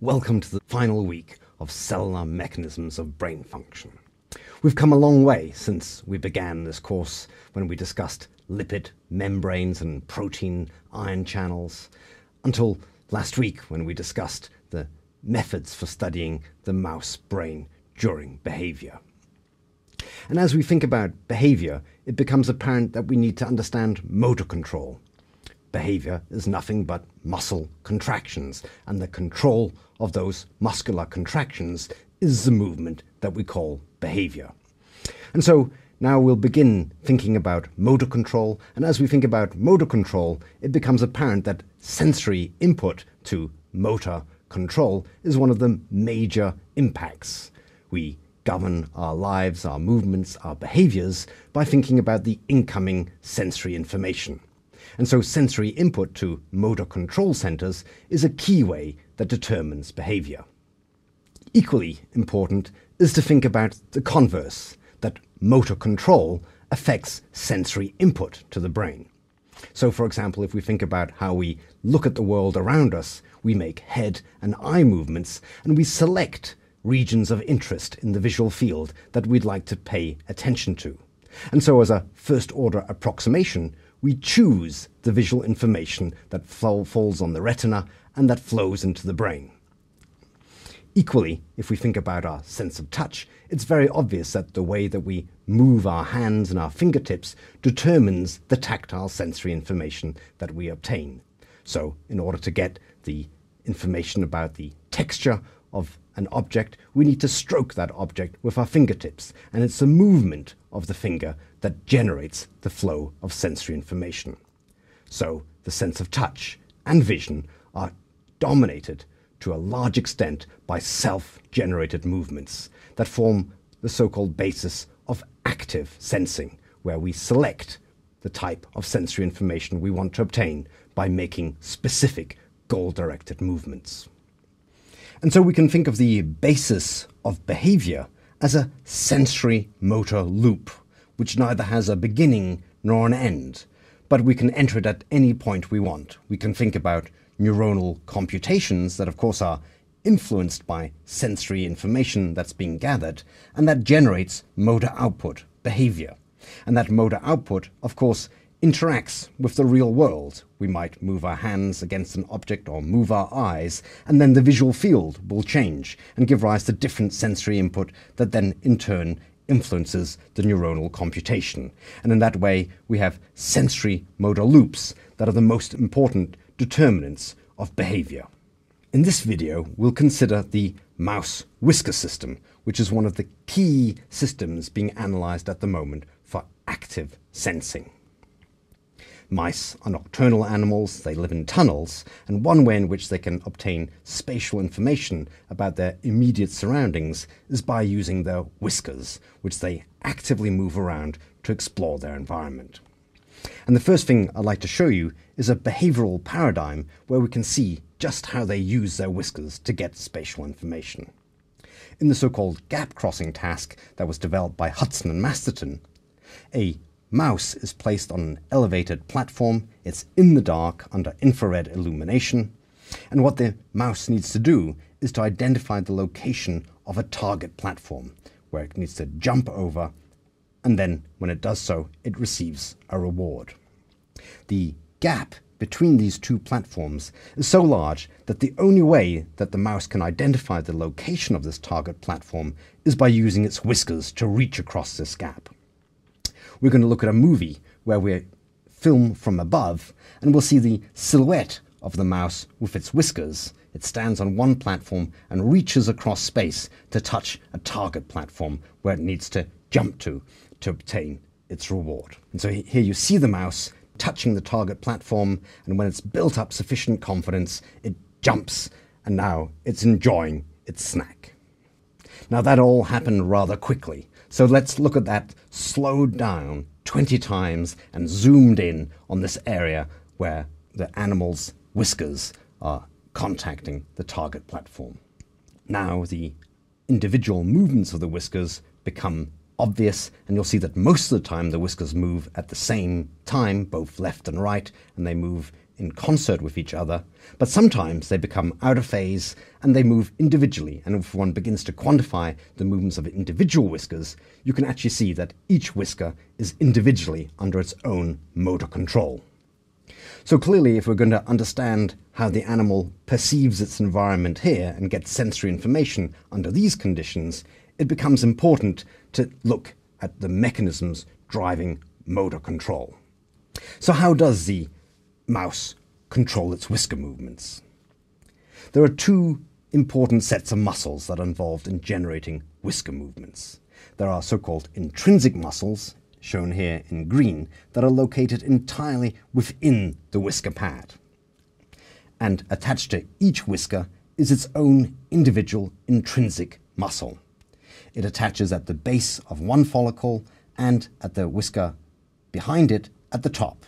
Welcome to the final week of cellular mechanisms of brain function. We've come a long way since we began this course when we discussed lipid membranes and protein ion channels, until last week when we discussed the methods for studying the mouse brain during behavior. And as we think about behavior, it becomes apparent that we need to understand motor control. Behavior is nothing but muscle contractions, and the control of those muscular contractions is the movement that we call behavior. And so now we'll begin thinking about motor control, and as we think about motor control, it becomes apparent that sensory input to motor control is one of the major impacts. We govern our lives, our movements, our behaviors by thinking about the incoming sensory information. And so sensory input to motor control centers is a key way that determines behavior. Equally important is to think about the converse, that motor control affects sensory input to the brain. So, for example, if we think about how we look at the world around us, we make head and eye movements and we select regions of interest in the visual field that we'd like to pay attention to. And so, as a first order approximation, we choose the visual information that falls on the retina and that flows into the brain. Equally, if we think about our sense of touch, it's very obvious that the way that we move our hands and our fingertips determines the tactile sensory information that we obtain. So, in order to get the information about the texture of an object, we need to stroke that object with our fingertips, and it's the movement of the finger that generates the flow of sensory information. So, the sense of touch and vision are dominated to a large extent by self generated movements that form the so called basis of active sensing, where we select the type of sensory information we want to obtain by making specific goal directed movements. And so we can think of the basis of behavior as a sensory motor loop, which neither has a beginning nor an end, but we can enter it at any point we want. We can think about neuronal computations that, of course, are influenced by sensory information that's being gathered, and that generates motor output, behavior. And that motor output, of course, interacts with the real world. We might move our hands against an object or move our eyes, and then the visual field will change and give rise to different sensory input that then in turn influences the neuronal computation. And in that way, we have sensory motor loops that are the most important determinants of behavior. In this video, we'll consider the mouse whisker system, which is one of the key systems being analyzed at the moment for active sensing. Mice are nocturnal animals, they live in tunnels, and one way in which they can obtain spatial information about their immediate surroundings is by using their whiskers, which they actively move around to explore their environment. And the first thing I'd like to show you is a behavioral paradigm where we can see just how they use their whiskers to get spatial information. In the so called gap crossing task that was developed by Hutson and Masterton, a mouse is placed on an elevated platform. It's in the dark under infrared illumination. And what the mouse needs to do is to identify the location of a target platform where it needs to jump over. And then, when it does so, it receives a reward. The gap between these two platforms is so large that the only way that the mouse can identify the location of this target platform is by using its whiskers to reach across this gap we're going to look at a movie where we film from above and we'll see the silhouette of the mouse with its whiskers. It stands on one platform and reaches across space to touch a target platform where it needs to jump to to obtain its reward. And so here you see the mouse touching the target platform, and when it's built up sufficient confidence, it jumps, and now it's enjoying its snack. Now, that all happened rather quickly. So let's look at that slowed down 20 times and zoomed in on this area where the animal's whiskers are contacting the target platform. Now the individual movements of the whiskers become obvious, and you'll see that most of the time the whiskers move at the same time, both left and right, and they move in concert with each other. But sometimes they become out of phase and they move individually. And if one begins to quantify the movements of individual whiskers, you can actually see that each whisker is individually under its own motor control. So clearly, if we're going to understand how the animal perceives its environment here and gets sensory information under these conditions, it becomes important to look at the mechanisms driving motor control. So how does the mouse control its whisker movements? There are two important sets of muscles that are involved in generating whisker movements. There are so-called intrinsic muscles, shown here in green, that are located entirely within the whisker pad. And attached to each whisker is its own individual intrinsic muscle. It attaches at the base of one follicle and at the whisker behind it at the top.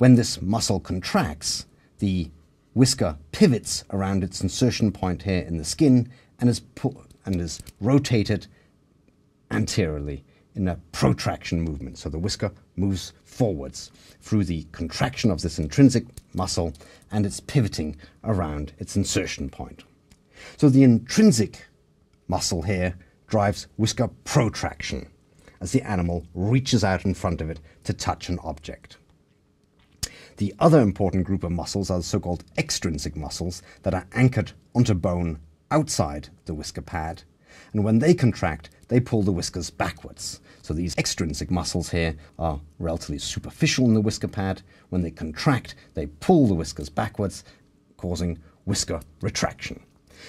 When this muscle contracts, the whisker pivots around its insertion point here in the skin and is, and is rotated anteriorly in a protraction movement. So the whisker moves forwards through the contraction of this intrinsic muscle and it's pivoting around its insertion point. So the intrinsic muscle here drives whisker protraction as the animal reaches out in front of it to touch an object. The other important group of muscles are the so-called extrinsic muscles that are anchored onto bone outside the whisker pad. And when they contract, they pull the whiskers backwards. So these extrinsic muscles here are relatively superficial in the whisker pad. When they contract, they pull the whiskers backwards, causing whisker retraction.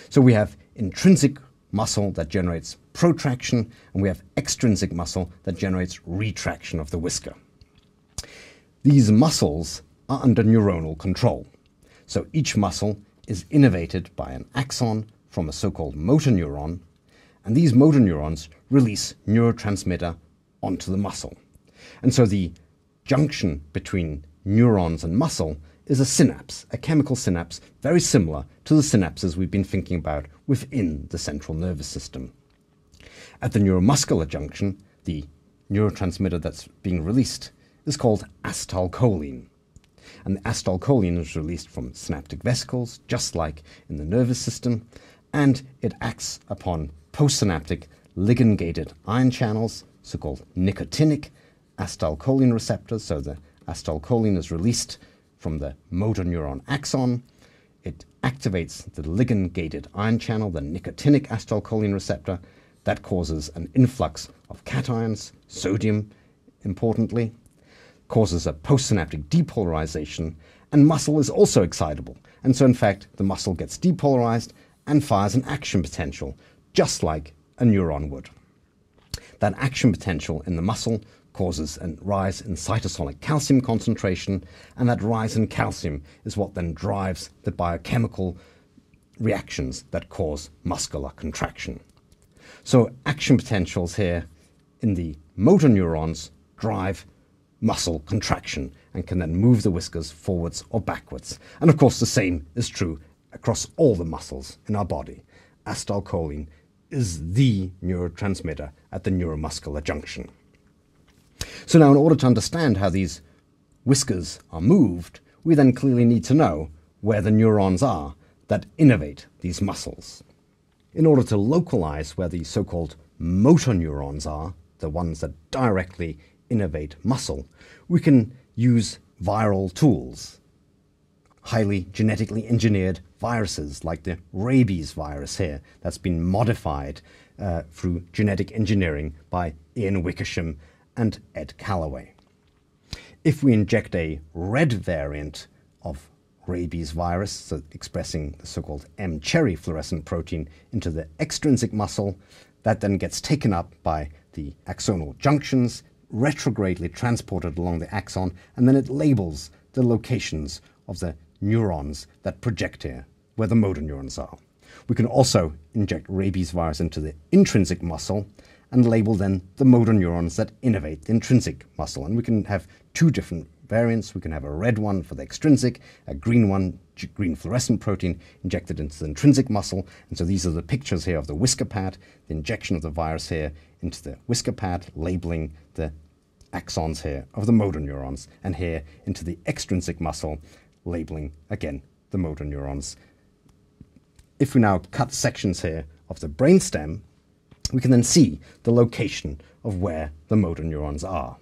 So we have intrinsic muscle that generates protraction, and we have extrinsic muscle that generates retraction of the whisker. These muscles are under neuronal control. So each muscle is innervated by an axon from a so-called motor neuron, and these motor neurons release neurotransmitter onto the muscle. And so the junction between neurons and muscle is a synapse, a chemical synapse, very similar to the synapses we've been thinking about within the central nervous system. At the neuromuscular junction, the neurotransmitter that's being released is called acetylcholine and the acetylcholine is released from synaptic vesicles, just like in the nervous system, and it acts upon postsynaptic ligand-gated ion channels, so-called nicotinic acetylcholine receptors. So the acetylcholine is released from the motor neuron axon. It activates the ligand-gated ion channel, the nicotinic acetylcholine receptor, that causes an influx of cations, sodium, importantly, causes a postsynaptic depolarization, and muscle is also excitable. And so, in fact, the muscle gets depolarized and fires an action potential, just like a neuron would. That action potential in the muscle causes a rise in cytosolic calcium concentration, and that rise in calcium is what then drives the biochemical reactions that cause muscular contraction. So, action potentials here in the motor neurons drive muscle contraction and can then move the whiskers forwards or backwards. And of course, the same is true across all the muscles in our body. Acetylcholine is the neurotransmitter at the neuromuscular junction. So now, in order to understand how these whiskers are moved, we then clearly need to know where the neurons are that innervate these muscles. In order to localize where the so-called motor neurons are, the ones that directly innervate muscle, we can use viral tools, highly genetically engineered viruses like the rabies virus here that's been modified uh, through genetic engineering by Ian Wickersham and Ed Callaway. If we inject a red variant of rabies virus, so expressing the so-called mCherry fluorescent protein into the extrinsic muscle, that then gets taken up by the axonal junctions retrogradely transported along the axon, and then it labels the locations of the neurons that project here, where the motor neurons are. We can also inject rabies virus into the intrinsic muscle and label then the motor neurons that innervate the intrinsic muscle. And we can have two different variants. We can have a red one for the extrinsic, a green one, green fluorescent protein injected into the intrinsic muscle. And so these are the pictures here of the whisker pad, the injection of the virus here into the whisker pad, labeling the axons here of the motor neurons, and here into the extrinsic muscle, labeling again the motor neurons. If we now cut sections here of the brainstem, we can then see the location of where the motor neurons are.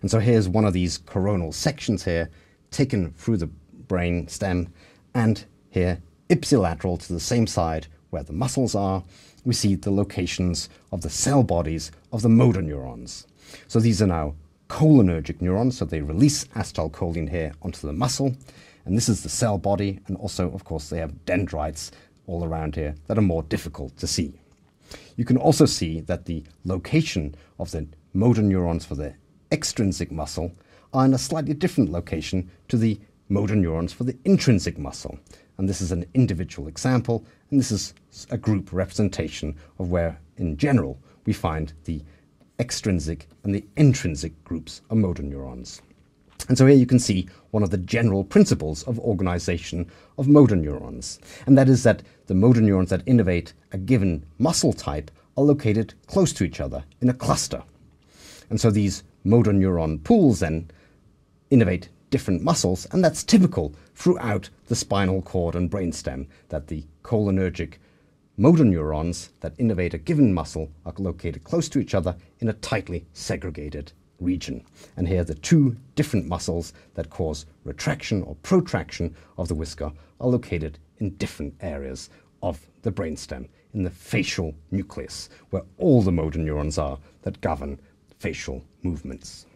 And so here's one of these coronal sections here, taken through the brain stem, and here, ipsilateral to the same side where the muscles are, we see the locations of the cell bodies of the motor neurons. So these are now cholinergic neurons, so they release acetylcholine here onto the muscle, and this is the cell body, and also, of course, they have dendrites all around here that are more difficult to see. You can also see that the location of the motor neurons for the extrinsic muscle are in a slightly different location to the motor neurons for the intrinsic muscle. And this is an individual example, and this is a group representation of where, in general, we find the extrinsic and the intrinsic groups of motor neurons. And so here you can see one of the general principles of organization of motor neurons, and that is that the motor neurons that innervate a given muscle type are located close to each other in a cluster. And so these motor neuron pools then innervate different muscles, and that's typical throughout the spinal cord and brainstem that the cholinergic motor neurons that innervate a given muscle are located close to each other in a tightly segregated region. And here the two different muscles that cause retraction or protraction of the whisker are located in different areas of the brainstem, in the facial nucleus, where all the motor neurons are that govern facial movements.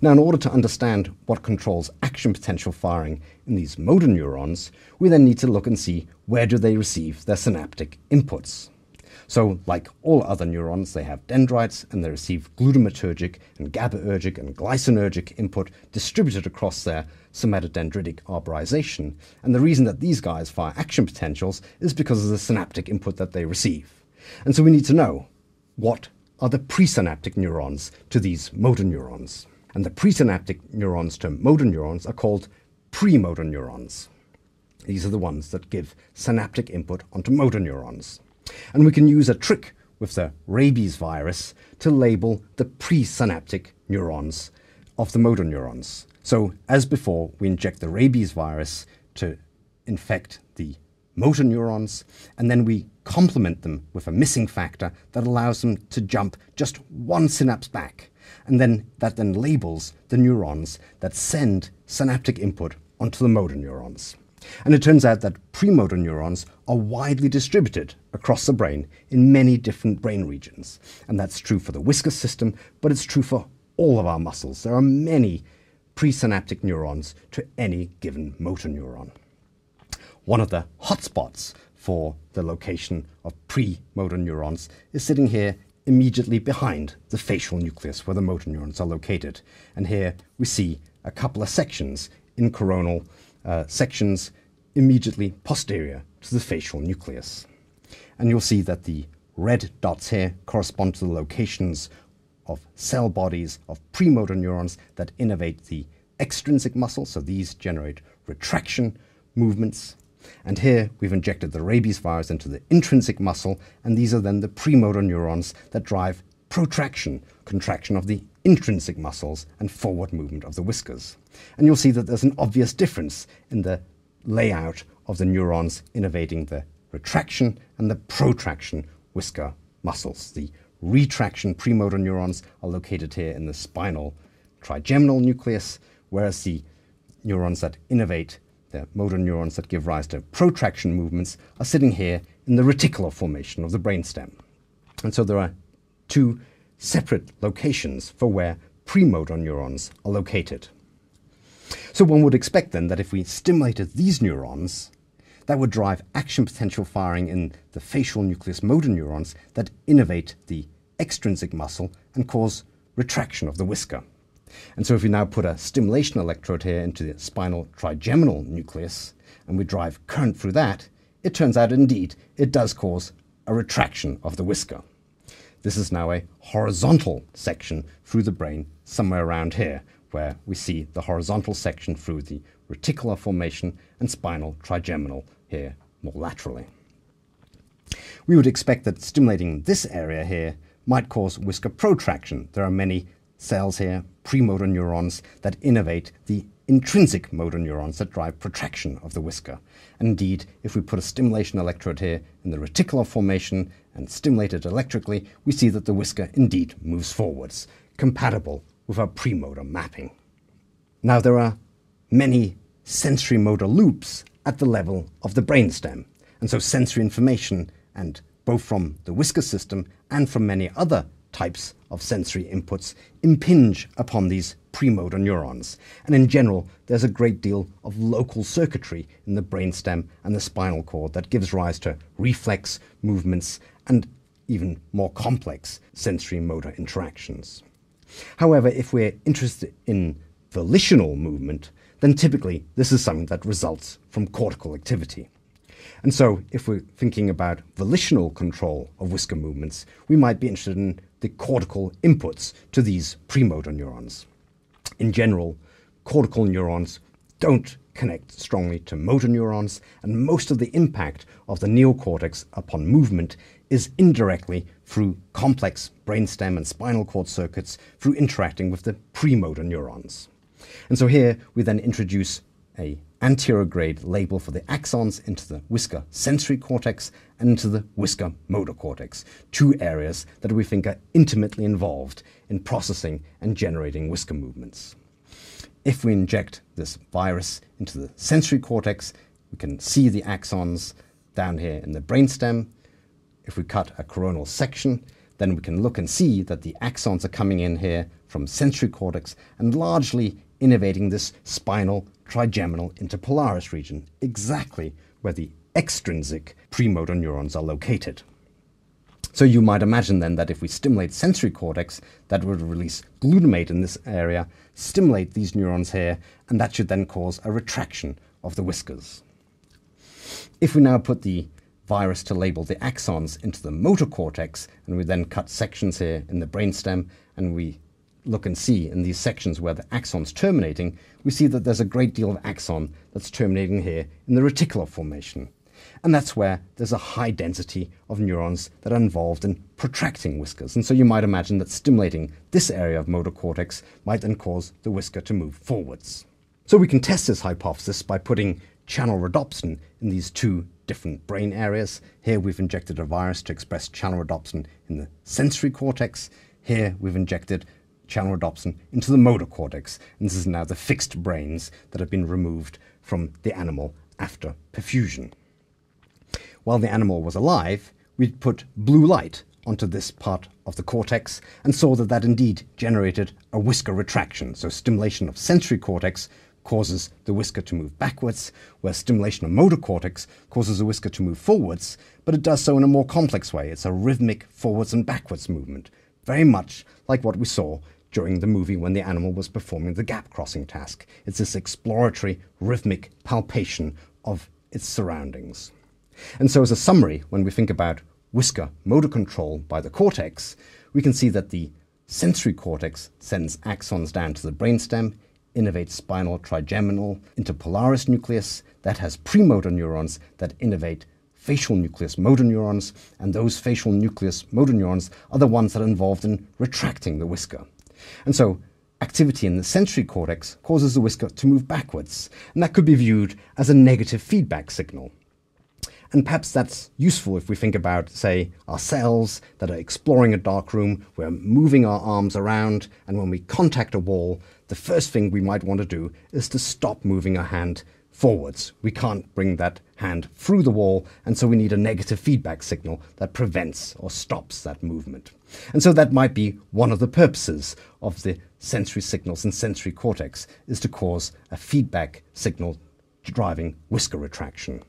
Now, in order to understand what controls action potential firing in these motor neurons, we then need to look and see where do they receive their synaptic inputs. So, like all other neurons, they have dendrites and they receive glutamatergic and GABAergic and glycinergic input distributed across their somatodendritic arborization. And the reason that these guys fire action potentials is because of the synaptic input that they receive. And so we need to know what are the presynaptic neurons to these motor neurons. And the presynaptic neurons to motor neurons are called premotor neurons. These are the ones that give synaptic input onto motor neurons. And we can use a trick with the rabies virus to label the presynaptic neurons of the motor neurons. So, as before, we inject the rabies virus to infect the motor neurons, and then we complement them with a missing factor that allows them to jump just one synapse back. And then that then labels the neurons that send synaptic input onto the motor neurons. And it turns out that premotor neurons are widely distributed across the brain in many different brain regions. And that's true for the whisker system, but it's true for all of our muscles. There are many presynaptic neurons to any given motor neuron. One of the hotspots for the location of premotor neurons is sitting here immediately behind the facial nucleus where the motor neurons are located. And here we see a couple of sections in coronal uh, sections immediately posterior to the facial nucleus. And you'll see that the red dots here correspond to the locations of cell bodies of premotor neurons that innervate the extrinsic muscle, so these generate retraction movements. And here we've injected the rabies virus into the intrinsic muscle, and these are then the premotor neurons that drive protraction, contraction of the intrinsic muscles, and forward movement of the whiskers. And you'll see that there's an obvious difference in the layout of the neurons innervating the retraction and the protraction whisker muscles. The retraction premotor neurons are located here in the spinal trigeminal nucleus, whereas the neurons that innervate the motor neurons that give rise to protraction movements are sitting here in the reticular formation of the brainstem. And so there are two separate locations for where premotor neurons are located. So one would expect then that if we stimulated these neurons, that would drive action potential firing in the facial nucleus motor neurons that innervate the extrinsic muscle and cause retraction of the whisker. And so if we now put a stimulation electrode here into the spinal trigeminal nucleus and we drive current through that, it turns out indeed it does cause a retraction of the whisker. This is now a horizontal section through the brain somewhere around here, where we see the horizontal section through the reticular formation and spinal trigeminal here more laterally. We would expect that stimulating this area here might cause whisker protraction. There are many cells here, premotor neurons, that innervate the intrinsic motor neurons that drive protraction of the whisker. And indeed, if we put a stimulation electrode here in the reticular formation and stimulate it electrically, we see that the whisker indeed moves forwards, compatible with our premotor mapping. Now, there are many sensory motor loops at the level of the brainstem, and so sensory information, and both from the whisker system and from many other types of sensory inputs impinge upon these premotor neurons. And in general, there's a great deal of local circuitry in the brainstem and the spinal cord that gives rise to reflex movements and even more complex sensory motor interactions. However, if we're interested in volitional movement, then typically this is something that results from cortical activity. And so, if we're thinking about volitional control of whisker movements, we might be interested in the cortical inputs to these premotor neurons. In general, cortical neurons don't connect strongly to motor neurons, and most of the impact of the neocortex upon movement is indirectly through complex brainstem and spinal cord circuits through interacting with the premotor neurons. And so here we then introduce a anterograde label for the axons into the whisker sensory cortex and into the whisker motor cortex, two areas that we think are intimately involved in processing and generating whisker movements. If we inject this virus into the sensory cortex, we can see the axons down here in the brainstem. If we cut a coronal section, then we can look and see that the axons are coming in here from sensory cortex and largely innervating this spinal trigeminal interpolaris region, exactly where the extrinsic premotor neurons are located. So you might imagine then that if we stimulate sensory cortex, that would release glutamate in this area, stimulate these neurons here, and that should then cause a retraction of the whiskers. If we now put the virus to label the axons into the motor cortex, and we then cut sections here in the brainstem, and we look and see in these sections where the axon's terminating, we see that there's a great deal of axon that's terminating here in the reticular formation. And that's where there's a high density of neurons that are involved in protracting whiskers. And so you might imagine that stimulating this area of motor cortex might then cause the whisker to move forwards. So we can test this hypothesis by putting channel rhodopsin in these two different brain areas. Here we've injected a virus to express channel rhodopsin in the sensory cortex. Here we've injected channel rhodopsin into the motor cortex. And this is now the fixed brains that have been removed from the animal after perfusion. While the animal was alive, we put blue light onto this part of the cortex and saw that that indeed generated a whisker retraction. So stimulation of sensory cortex causes the whisker to move backwards, where stimulation of motor cortex causes the whisker to move forwards, but it does so in a more complex way. It's a rhythmic forwards and backwards movement, very much like what we saw during the movie when the animal was performing the gap crossing task. It's this exploratory, rhythmic palpation of its surroundings. And so, as a summary, when we think about whisker motor control by the cortex, we can see that the sensory cortex sends axons down to the brainstem, innervates spinal trigeminal interpolaris nucleus that has premotor neurons that innervate facial nucleus motor neurons, and those facial nucleus motor neurons are the ones that are involved in retracting the whisker. And so activity in the sensory cortex causes the whisker to move backwards, and that could be viewed as a negative feedback signal. And perhaps that's useful if we think about, say, our cells that are exploring a dark room, we're moving our arms around, and when we contact a wall, the first thing we might want to do is to stop moving our hand forwards. We can't bring that hand through the wall, and so we need a negative feedback signal that prevents or stops that movement. And so that might be one of the purposes of the sensory signals and sensory cortex is to cause a feedback signal driving whisker retraction.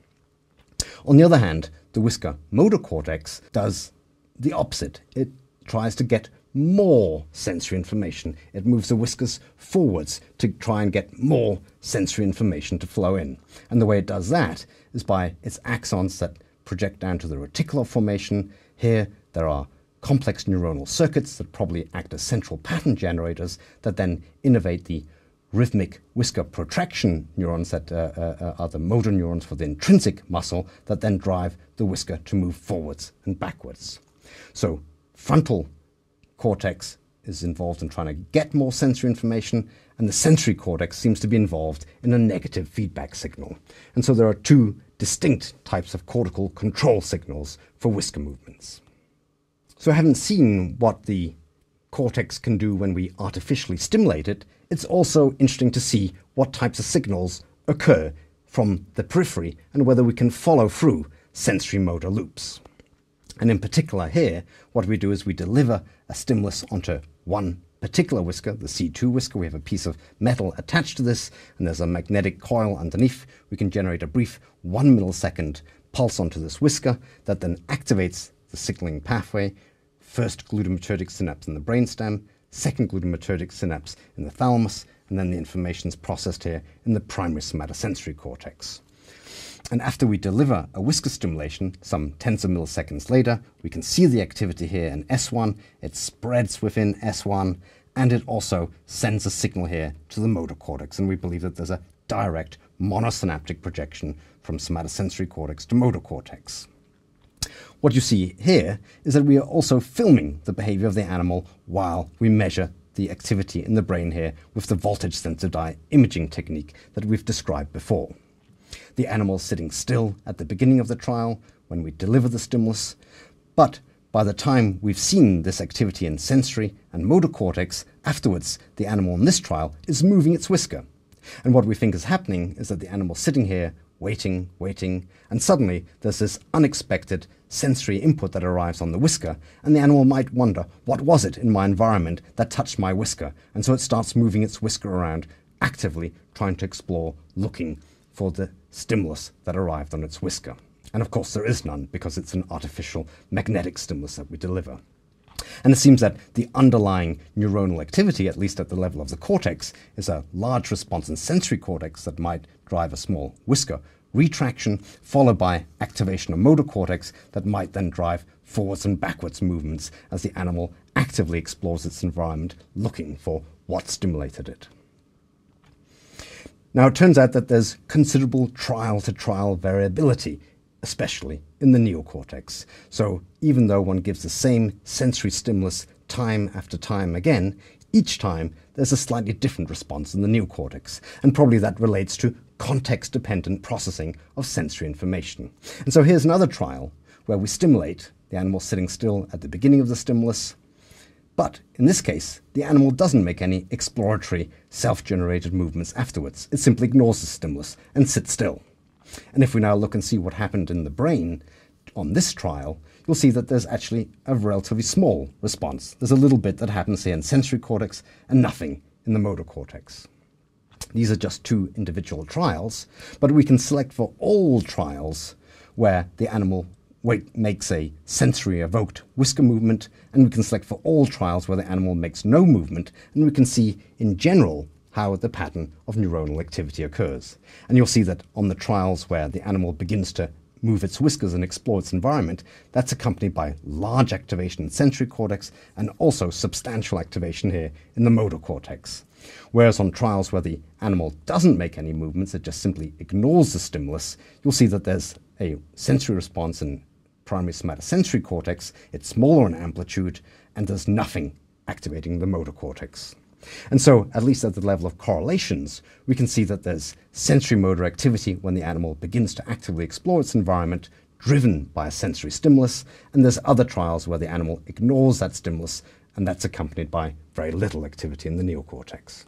On the other hand, the whisker motor cortex does the opposite. It tries to get more sensory information. It moves the whiskers forwards to try and get more sensory information to flow in. And the way it does that is by its axons that project down to the reticular formation. Here, there are complex neuronal circuits that probably act as central pattern generators that then innervate the rhythmic whisker protraction neurons that uh, uh, are the motor neurons for the intrinsic muscle that then drive the whisker to move forwards and backwards. So frontal cortex is involved in trying to get more sensory information, and the sensory cortex seems to be involved in a negative feedback signal. And so there are two distinct types of cortical control signals for whisker movements. So, having seen what the cortex can do when we artificially stimulate it, it's also interesting to see what types of signals occur from the periphery and whether we can follow through sensory motor loops. And in particular, here, what we do is we deliver a stimulus onto one particular whisker, the C2 whisker. We have a piece of metal attached to this, and there's a magnetic coil underneath. We can generate a brief one millisecond pulse onto this whisker that then activates the signaling pathway. First glutamatergic synapse in the brainstem, second glutamatergic synapse in the thalamus, and then the information is processed here in the primary somatosensory cortex. And after we deliver a whisker stimulation, some tens of milliseconds later, we can see the activity here in S1. It spreads within S1, and it also sends a signal here to the motor cortex. And we believe that there's a direct monosynaptic projection from somatosensory cortex to motor cortex. What you see here is that we are also filming the behavior of the animal while we measure the activity in the brain here with the voltage sensor dye imaging technique that we've described before the animal sitting still at the beginning of the trial when we deliver the stimulus, but by the time we've seen this activity in sensory and motor cortex, afterwards the animal in this trial is moving its whisker. And what we think is happening is that the animal sitting here, waiting, waiting, and suddenly there's this unexpected sensory input that arrives on the whisker, and the animal might wonder, what was it in my environment that touched my whisker? And so it starts moving its whisker around, actively trying to explore, looking for the stimulus that arrived on its whisker. And of course, there is none because it's an artificial magnetic stimulus that we deliver. And it seems that the underlying neuronal activity, at least at the level of the cortex, is a large response in sensory cortex that might drive a small whisker retraction, followed by activation of motor cortex that might then drive forwards and backwards movements as the animal actively explores its environment looking for what stimulated it. Now, it turns out that there's considerable trial to trial variability, especially in the neocortex. So, even though one gives the same sensory stimulus time after time again, each time there's a slightly different response in the neocortex, and probably that relates to context dependent processing of sensory information. And so, here's another trial where we stimulate the animal sitting still at the beginning of the stimulus but in this case, the animal doesn't make any exploratory, self generated movements afterwards. It simply ignores the stimulus and sits still. And if we now look and see what happened in the brain on this trial, you'll see that there's actually a relatively small response. There's a little bit that happens here in sensory cortex and nothing in the motor cortex. These are just two individual trials, but we can select for all trials where the animal makes a sensory evoked whisker movement, and we can select for all trials where the animal makes no movement, and we can see in general how the pattern of neuronal activity occurs. And you'll see that on the trials where the animal begins to move its whiskers and explore its environment, that's accompanied by large activation in sensory cortex and also substantial activation here in the motor cortex. Whereas on trials where the animal doesn't make any movements, it just simply ignores the stimulus, you'll see that there's a sensory response in primary somatosensory cortex, it's smaller in amplitude, and there's nothing activating the motor cortex. And so, at least at the level of correlations, we can see that there's sensory motor activity when the animal begins to actively explore its environment, driven by a sensory stimulus, and there's other trials where the animal ignores that stimulus, and that's accompanied by very little activity in the neocortex.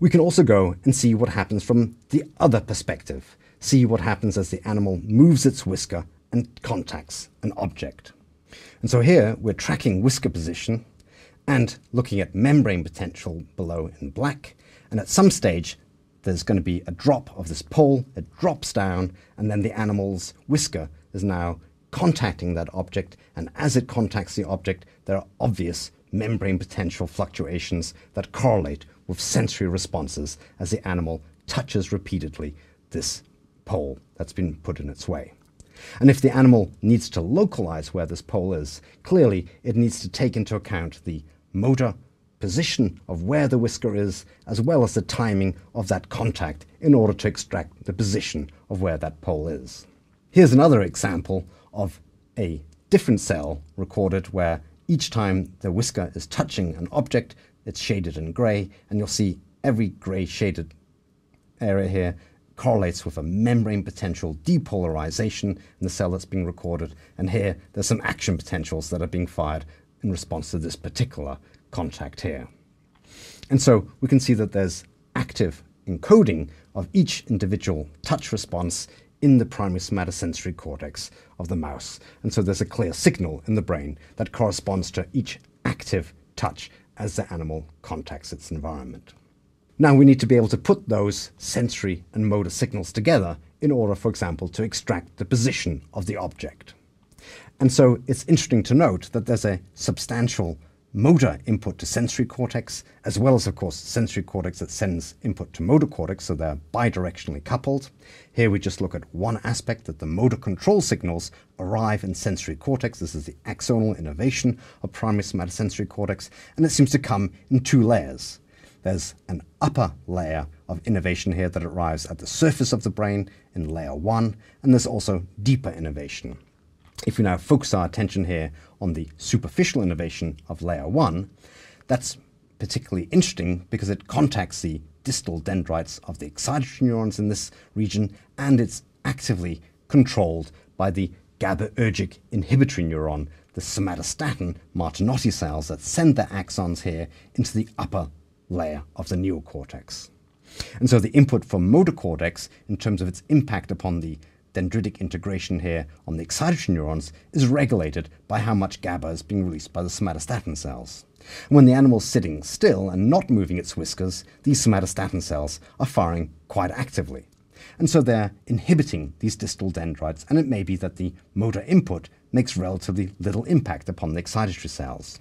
We can also go and see what happens from the other perspective, see what happens as the animal moves its whisker and contacts an object. And so here we're tracking whisker position and looking at membrane potential below in black. And at some stage, there's going to be a drop of this pole, it drops down, and then the animal's whisker is now contacting that object. And as it contacts the object, there are obvious membrane potential fluctuations that correlate with sensory responses as the animal touches repeatedly this pole that's been put in its way. And if the animal needs to localize where this pole is, clearly it needs to take into account the motor position of where the whisker is, as well as the timing of that contact in order to extract the position of where that pole is. Here's another example of a different cell recorded where each time the whisker is touching an object, it's shaded in grey, and you'll see every grey shaded area here correlates with a membrane potential depolarization in the cell that's being recorded. And here, there's some action potentials that are being fired in response to this particular contact here. And so we can see that there's active encoding of each individual touch response in the primary somatosensory cortex of the mouse. And so there's a clear signal in the brain that corresponds to each active touch as the animal contacts its environment. Now we need to be able to put those sensory and motor signals together in order, for example, to extract the position of the object. And so it's interesting to note that there's a substantial motor input to sensory cortex, as well as, of course, sensory cortex that sends input to motor cortex, so they're bidirectionally coupled. Here we just look at one aspect that the motor control signals arrive in sensory cortex. This is the axonal innervation of primary somatosensory cortex, and it seems to come in two layers. There's an upper layer of innervation here that arrives at the surface of the brain in layer one, and there's also deeper innervation. If we now focus our attention here on the superficial innervation of layer 1, that's particularly interesting because it contacts the distal dendrites of the excitatory neurons in this region and it's actively controlled by the GABAergic inhibitory neuron, the somatostatin Martinotti cells that send their axons here into the upper layer of the neocortex. And so the input from motor cortex, in terms of its impact upon the dendritic integration here on the excitatory neurons is regulated by how much GABA is being released by the somatostatin cells. And when the animal's sitting still and not moving its whiskers, these somatostatin cells are firing quite actively. And so they're inhibiting these distal dendrites, and it may be that the motor input makes relatively little impact upon the excitatory cells.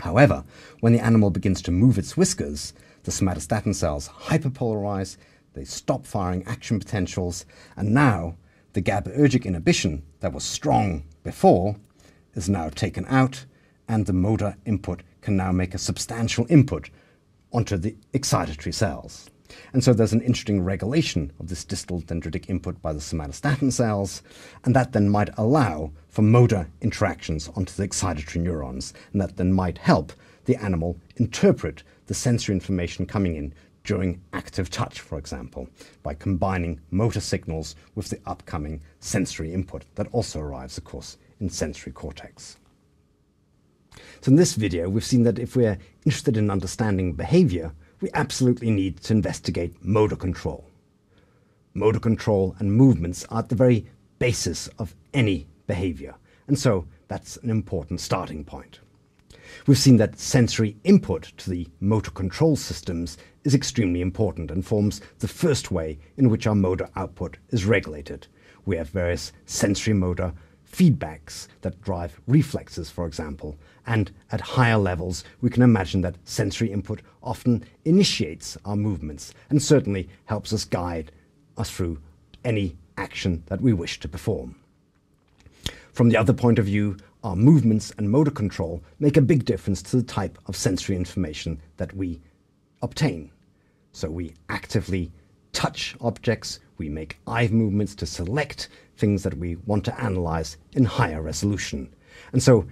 However, when the animal begins to move its whiskers, the somatostatin cells hyperpolarize, they stop firing action potentials, and now the GABAergic inhibition that was strong before is now taken out, and the motor input can now make a substantial input onto the excitatory cells. And so there's an interesting regulation of this distal dendritic input by the somatostatin cells, and that then might allow for motor interactions onto the excitatory neurons, and that then might help the animal interpret the sensory information coming in during active touch, for example, by combining motor signals with the upcoming sensory input that also arrives, of course, in sensory cortex. So in this video, we've seen that if we're interested in understanding behavior, we absolutely need to investigate motor control. Motor control and movements are at the very basis of any behavior, and so that's an important starting point. We've seen that sensory input to the motor control systems is extremely important and forms the first way in which our motor output is regulated. We have various sensory motor feedbacks that drive reflexes, for example, and at higher levels, we can imagine that sensory input often initiates our movements and certainly helps us guide us through any action that we wish to perform. From the other point of view, our movements and motor control make a big difference to the type of sensory information that we obtain. So we actively touch objects, we make eye movements to select things that we want to analyze in higher resolution. And so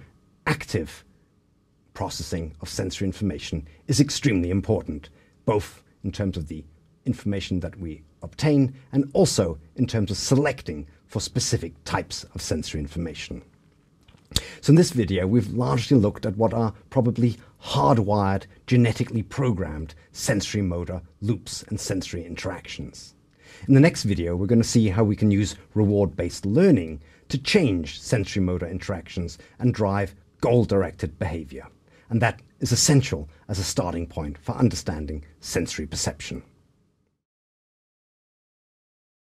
active processing of sensory information is extremely important, both in terms of the information that we obtain and also in terms of selecting for specific types of sensory information. So in this video, we've largely looked at what are probably hardwired, genetically programmed sensory motor loops and sensory interactions. In the next video, we're going to see how we can use reward-based learning to change sensory motor interactions and drive goal-directed behavior. And that is essential as a starting point for understanding sensory perception.